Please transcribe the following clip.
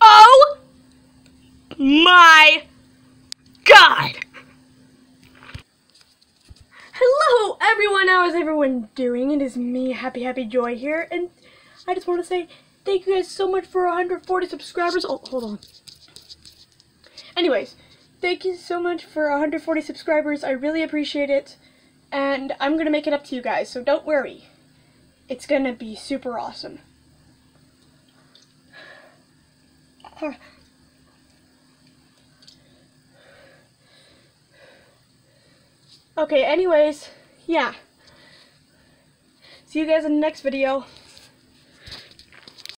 Oh my god! Hello everyone, how is everyone doing? It is me, Happy Happy Joy here, and I just want to say thank you guys so much for 140 subscribers. Oh, hold on. Anyways, thank you so much for 140 subscribers. I really appreciate it, and I'm going to make it up to you guys, so don't worry. It's going to be super awesome. Okay, anyways, yeah. See you guys in the next video.